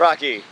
Rocky,